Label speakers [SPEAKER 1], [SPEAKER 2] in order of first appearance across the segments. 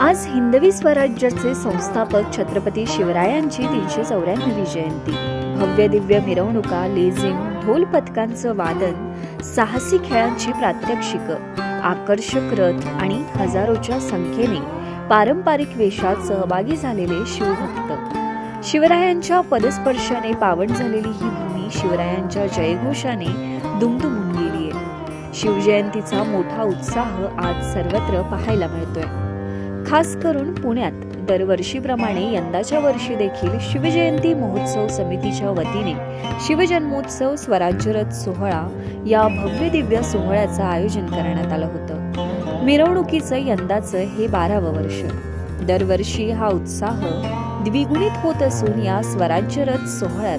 [SPEAKER 1] आज हिंदवी स्वराज्याचे संस्थापक छत्रपती शिवरायांची तीनशे चौऱ्याण्णवी जयंती. भव्य दिव्य मिरवणुका लेझिम ढोल पथकांचं वादन साहसी खेळांची प्रात्यक्षिक आकर्षक रथ आणि हजारोच्या संख्येने पारंपरिक वेशात सहभागी झालेले शिवभक्त. शिवरायांच्या पदस्पर्शाने पावन झालेली ही भूमी शिवरायांच्या जयघोषाने दुमदुमून गेली आहे शिवजयंतीचा मोठा उत्साह आज सर्वत्र पाहायला मिळतोय. खास करून पुण्यात दरवर्षीप्रमाणे यंदाच्या वर्षी देखील शिवजयंती महोत्सव समितीच्या वतीने शिवजन्मोत्सव स्वराज्यरथ सोहळा या भव्य दिव्य सोहळ्याचं आयोजन करण्यात आलं होतं. मिरवणुकीचं यंदाचं हे बारावं वर्ष. दरवर्षी हा उत्साह द्विगुणित होत असून या स्वराज्यरथ सोहळ्यात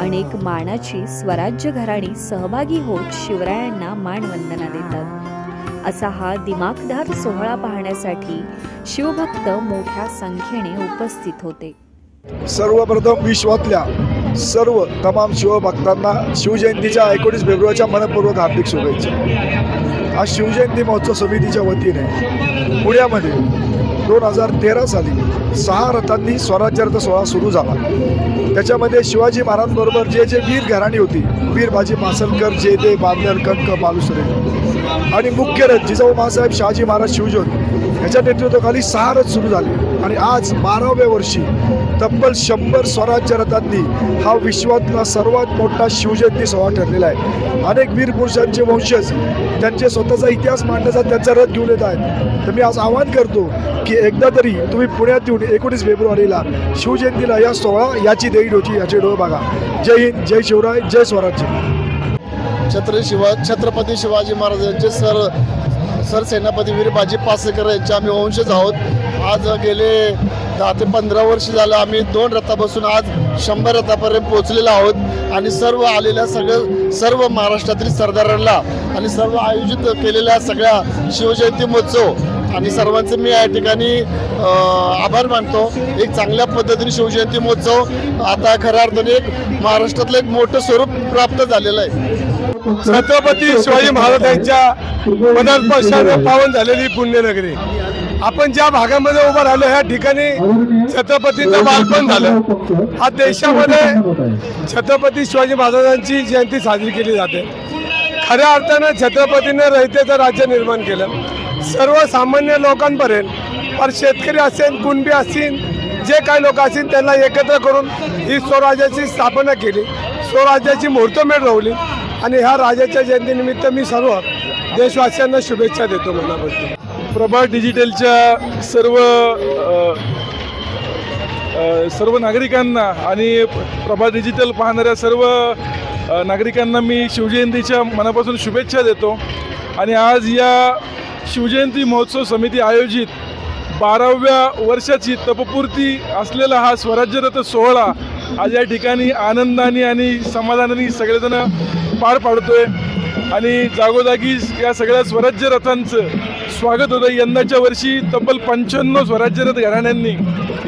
[SPEAKER 1] अनेक मानाची स्वराज्य घराणी सहभागी होत शिवरायांना मानवंदना देतात. असा हा दिमाखदार सोहळा पाहण्यासाठी शिवभक्त मोठ्या संख्येने उपस्थित होते.
[SPEAKER 2] सर्वप्रथम विश्वातल्या सर्व तमाम शिवभक्तांना शिवजयंतीच्या एकोणीस फेब्रुवारीच्या मनपूर्वक हार्दिक शुभेच्छा. आज शिवजयंती महोत्सव समितीच्या वतीने पुण्यामध्ये दोन हजार तेरा साली सहा रथांनी स्वराज्यार्थ सोहळा सुरू झाला. त्याच्यामध्ये शिवाजी महाराजांबरोबर जे जे वीर घराणी होती वीर बाजी मासलकर जे दे बांदर कणक मालुसरे आणि मुख्य रथ जिजाऊ मासाहेब शहाजी महाराज शिवजोत याच्या नेतृत्वाखाली सहा रथ सुरू झाले. आणि आज बाराव्या वर्षी तब्बल शंभर स्वराज्य रथांनी हा विश्वातला सर्वात मोठा शिवजयंती सोहळा ठरलेला आहे. अनेक वीर पुरुषांचे वंशज त्यांचे स्वतःचा इतिहास मांडण्याचा त्यांचा रथ घेऊन येत आहेत. तर मी आज आवाहन करतो की एकदा तरी तुम्ही पुण्यात येऊन एकोणीस फेब्रुवारीला शिवजयंतीला या सोहळा याची देई होती याचे डोळ बघा. जय हिंद जय शिवराय जय स्वराज्य.
[SPEAKER 3] छत्र शिवा छत्रपती शिवाजी महाराज यांचे सर सरसेनापती वीर बाजी पासेकर यांचे आम्ही वंशज आहोत. आज गेले दहा ते पंधरा वर्ष झालं आम्ही दोन रथापासून आज शंभर रथापर्यंत पोहोचलेलो आहोत. आणि सर्व आलेल्या सगळं सर्व महाराष्ट्रातील सरदारांना आणि सर्व आयोजित केलेल्या सगळ्या शिवजयंती महोत्सव. आणि सर्वांचे मी या ठिकाणी आभार मानतो. एक चांगल्या पद्धतीने शिवजयंती महोत्सव आता खऱ्या अर्थाने एक महाराष्ट्रातलं एक मोठं स्वरूप प्राप्त झालेलं आहे.
[SPEAKER 4] छत्रपती शिवाजी महाराजांच्या पदार्पणाने पावन झालेली पुण्यनगरी. आपण ज्या भागामध्ये उभं राहिलो ह्या ठिकाणी छत्रपतीचं बालपण झालं. हा देशामध्ये छत्रपती शिवाजी महाराजांची जयंती साजरी केली जाते. खऱ्या अर्थानं छत्रपतीने रहितेचं राज्य निर्माण केलं. सर्वसामान्य लोकांपर्यंत पर शेतकरी असेल कुणबी असतील जे काही लोक असतील त्यांना एकत्र करून ही स्वराज्याची स्थापना केली. स्वराज्याची मुहूर्तमेढ रोवली. आणि ह्या राजाच्या जयंतीनिमित्त मी सर्व देशवासियांना शुभेच्छा देतो मनापासून. प्रभा डिजिटलच्या सर्व सर्व नागरिकांना आणि प्रभा डिजिटल पाहणाऱ्या सर्व नागरिकांना मी शिवजयंतीच्या मनापासून शुभेच्छा देतो. आणि आज या शिवजयंती महोत्सव समिती आयोजित बाराव्या वर्षाची तपपूर्ती असलेला हा स्वराज्यरथ सोहळा आज या ठिकाणी आनंदाने आणि समाधानाने सगळेजण पार पाडतोय. आणि जागोजागी या सगळ्या स्वराज्य रथांचं स्वागत होतं. यंदाच्या वर्षी तब्बल पंच्याण्णव स्वराज्यरथ घराण्यांनी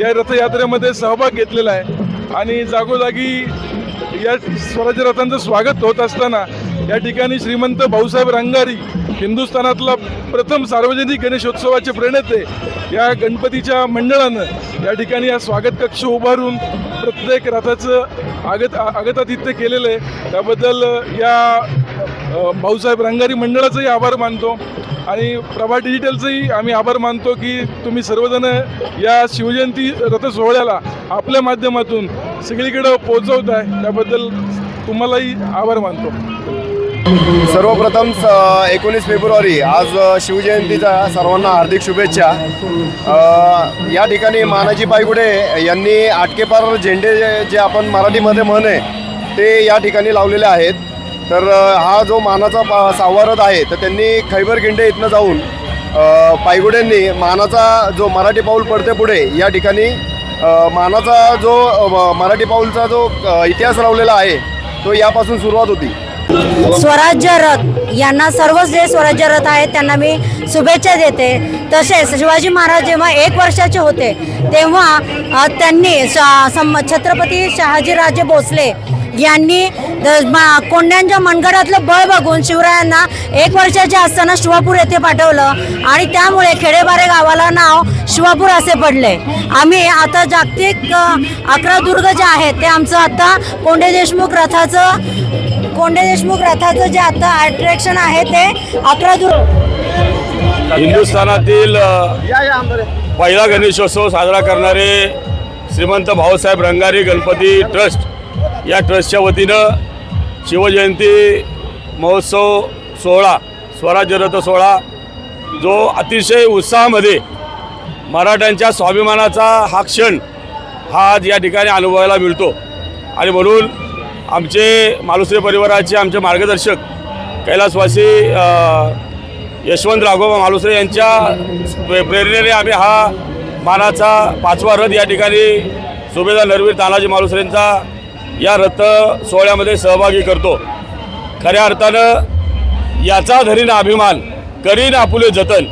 [SPEAKER 4] या रथयात्रेमध्ये सहभाग घेतलेला आहे. आणि जागोजागी या स्वराज्य रथांचं स्वागत होत असताना या ठिकाणी श्रीमंत भाऊसाहेब रंगारी हिंदुस्थानातला प्रथम सार्वजनिक गणेशोत्सवाचे प्रणेते या गणपतीच्या मंडळानं या ठिकाणी या स्वागत कक्ष उभारून प्रत्येक रथाचं आगत आगतातिथ्य केलेलं आहे. त्याबद्दल या भाऊसाहेब रंगारी मंडळाचंही आभार मानतो आणि प्रभा डिजिटलचंही आम्ही आभार मानतो की तुम्ही सर्वजण या शिवजयंती रथ सोहळ्याला आपल्या माध्यमातून सगळीकडं पोहोचवत आहे त्याबद्दल तुम्हालाही आभार मानतो.
[SPEAKER 3] सर्वप्रथम एकोणीस फेब्रुवारी आज शिवजयंतीचा सर्वांना हार्दिक शुभेच्छा. या ठिकाणी मानाजी पायगुडे यांनी आटकेपार झेंडे जे- आपण मराठीमध्ये म्हणे ते या ठिकाणी लावलेले आहेत. तर हा जो मानाचा पा सावरत आहे तर त्यांनी खैबर खिंडे इथनं जाऊन पायगुड्यांनी मानाचा जो मराठी पाऊल पडते पुढे या ठिकाणी मानाचा जो मराठी पाऊलचा जो इतिहास लावलेला आहे तो यापासून सुरुवात होती.
[SPEAKER 5] स्वराज्य रथ यांना सर्वच जे स्वराज्य रथ आहेत त्यांना मी शुभेच्छा देते. तसेच शिवाजी महाराज जेव्हा एक वर्षाचे होते तेव्हा त्यांनी श- सम छत्रपती शहाजीराजे भोसले यांनी द- मा- कोंड्यांच्या मनगडातलं बळ बघून शिवरायांना एक वर्षाचे असताना शिवापूर येथे पाठवलं आणि त्यामुळे खेडेबारे गावाला नाव शिवापूर असे पडले. आम्ही आता जागतिक अकरा दुर्ग जे आहेत ते आमचं आता कोंडे देशमुख रथाचं कोंडे देशमुख रथाचं जे आता अट्रॅक्शन आहे ते अकरा दुर्ग.
[SPEAKER 6] हिंदुस्थानातील पहिला गणेशोत्सव साजरा करणारे श्रीमंत भाऊसाहेब रंगारी गणपती ट्रस्ट या ट्रस्टच्या वतीनं शिवजयंती महोत्सव सोहळा स्वराज्यरथ सोहळा जो अतिशय उत्साहामध्ये मराठ्यांच्या स्वाभिमानाचा हा क्षण हा आज या ठिकाणी अनुभवायला मिळतो. आणि म्हणून आमचे मालुसरे परिवाराचे आमचे मार्गदर्शक कैलासवासी यशवंत राघोबा मालुसरे यांच्या प्रे- प्रेरणेने आम्ही हा मानाचा पाचवा रथ या ठिकाणी सुभेदार नरवीर तानाजी मालुसरेंचा या रथ सोहळ्यामध्ये सहभागी करतो. खऱ्या अर्थानं याचा धरीन अभिमान करीन आपुले जतन.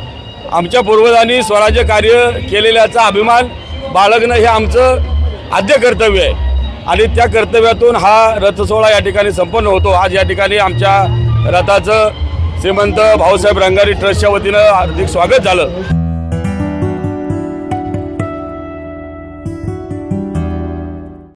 [SPEAKER 6] आमच्या पूर्वजांनी स्वराज्य कार्य केलेल्याचा अभिमान बाळगणं हे आमचं आद्य कर्तव्य आहे. आणि त्या कर्तव्यातून हा रथसोहळा या ठिकाणी संपन्न होतो. आज या ठिकाणी आमच्या रथाचं श्रीमंत भाऊसाहेब रंगारी ट्रस्टच्या वतीनं हार्दिक स्वागत झालं.